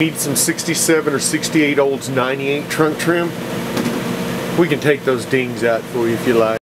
Need some 67 or 68 olds 98 trunk trim? We can take those dings out for you if you like.